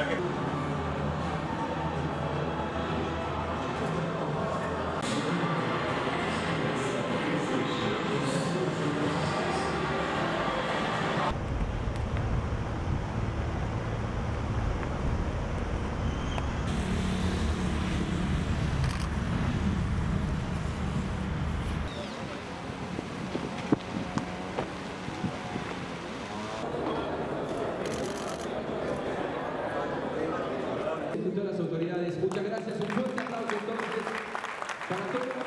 Okay. ejecutó las autoridades. Muchas gracias, un fuerte aplauso entonces para todos.